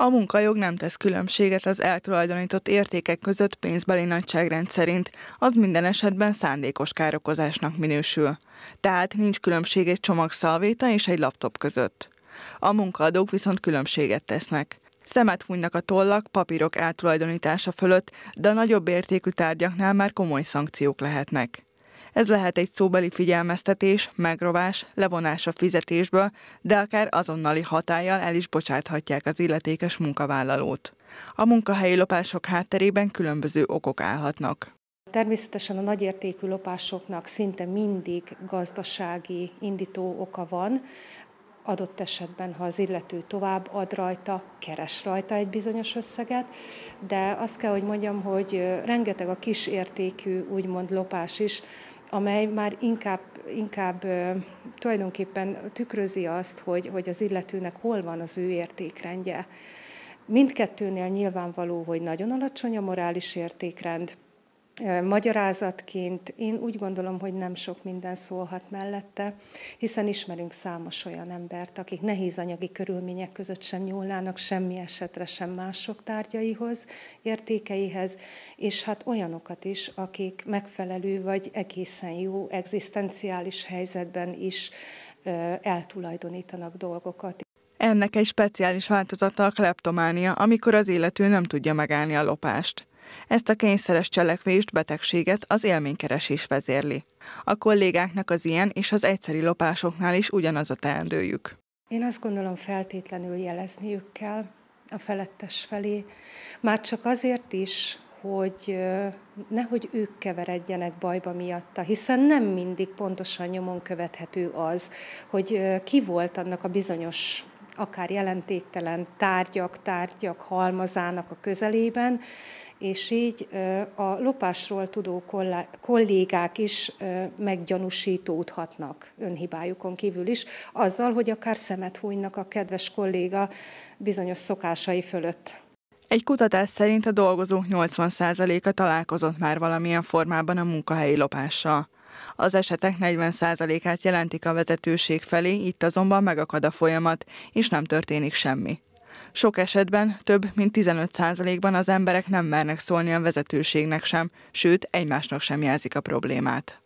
A munkajog nem tesz különbséget az eltulajdonított értékek között pénzbeli nagyságrend szerint, az minden esetben szándékos károkozásnak minősül. Tehát nincs különbség egy csomag szalvéta és egy laptop között. A munkaadók viszont különbséget tesznek. Szemet hunynak a tollak papírok eltulajdonítása fölött, de a nagyobb értékű tárgyaknál már komoly szankciók lehetnek. Ez lehet egy szóbeli figyelmeztetés, megrovás, levonás a fizetésből, de akár azonnali hatállyal el is bocsáthatják az illetékes munkavállalót. A munkahelyi lopások hátterében különböző okok állhatnak. Természetesen a nagyértékű lopásoknak szinte mindig gazdasági indító oka van, adott esetben, ha az illető tovább ad rajta, keres rajta egy bizonyos összeget, de azt kell, hogy mondjam, hogy rengeteg a kis értékű, úgymond lopás is, amely már inkább, inkább tulajdonképpen tükrözi azt, hogy, hogy az illetőnek hol van az ő értékrendje. Mindkettőnél nyilvánvaló, hogy nagyon alacsony a morális értékrend, Magyarázatként én úgy gondolom, hogy nem sok minden szólhat mellette, hiszen ismerünk számos olyan embert, akik nehéz anyagi körülmények között sem nyúlnának semmi esetre sem mások tárgyaihoz, értékeihez, és hát olyanokat is, akik megfelelő vagy egészen jó egzisztenciális helyzetben is eltulajdonítanak dolgokat. Ennek egy speciális változata a kleptománia, amikor az illető nem tudja megállni a lopást. Ezt a kényszeres cselekvést, betegséget az élménykeresés vezérli. A kollégáknak az ilyen és az egyszeri lopásoknál is ugyanaz a teendőjük. Én azt gondolom feltétlenül jelezniük kell a felettes felé, már csak azért is, hogy nehogy ők keveredjenek bajba miatta, hiszen nem mindig pontosan nyomon követhető az, hogy ki volt annak a bizonyos akár jelentéktelen tárgyak, tárgyak halmazának a közelében, és így a lopásról tudó kollégák is meggyanúsítódhatnak önhibájukon kívül is, azzal, hogy akár szemet hújnak a kedves kolléga bizonyos szokásai fölött. Egy kutatás szerint a dolgozók 80%-a találkozott már valamilyen formában a munkahelyi lopással. Az esetek 40%-át jelentik a vezetőség felé, itt azonban megakad a folyamat, és nem történik semmi. Sok esetben, több mint 15%-ban az emberek nem mernek szólni a vezetőségnek sem, sőt egymásnak sem jelzik a problémát.